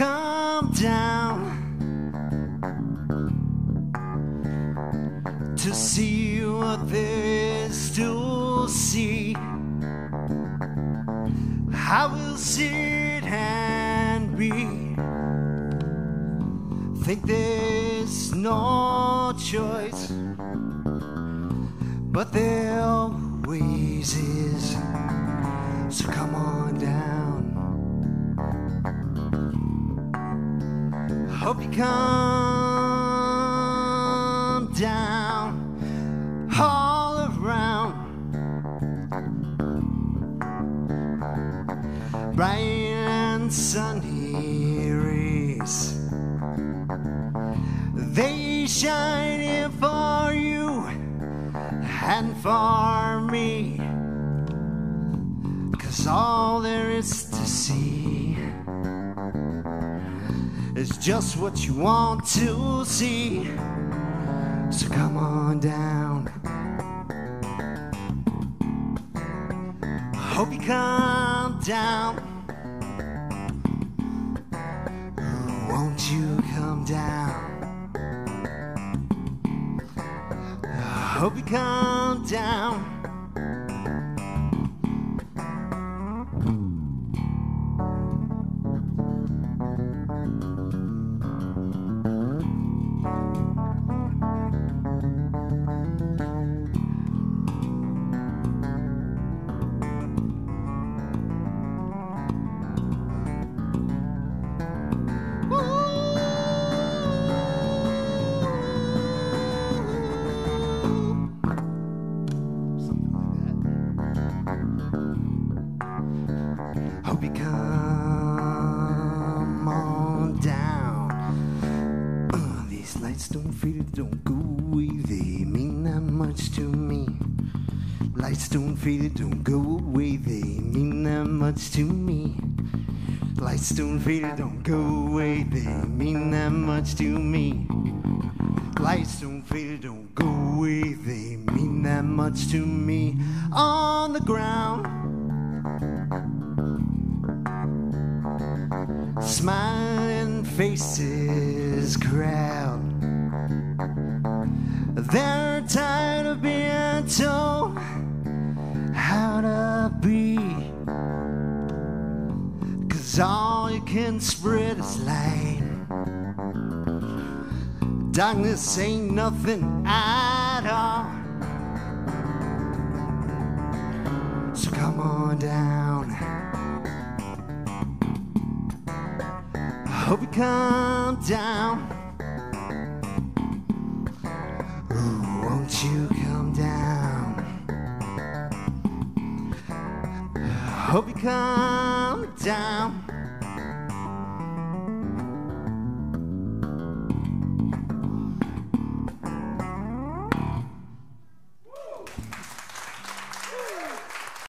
come down to see what there is to see. I will sit and be. Think there's no choice, but there always is. So come on down. Hope you come down all around. Bright and sunny rays. They shine here for you and for me. Cause all there is to see is just what you want to see. So come on down. I Hope you come down. Won't you come down? I Hope you come down. Don't fade, don't go away. They mean that much to me. Lights don't fade, don't go away. They mean that much to me. Lights don't fade, don't go away. They mean that much to me. Lights don't fade, don't go away. They mean that much to me. On the ground, smiling faces crowd. All you can spread is light. Darkness ain't nothing at all. So come on down. I Hope you come down. Ooh, won't you come down? Hope you come down.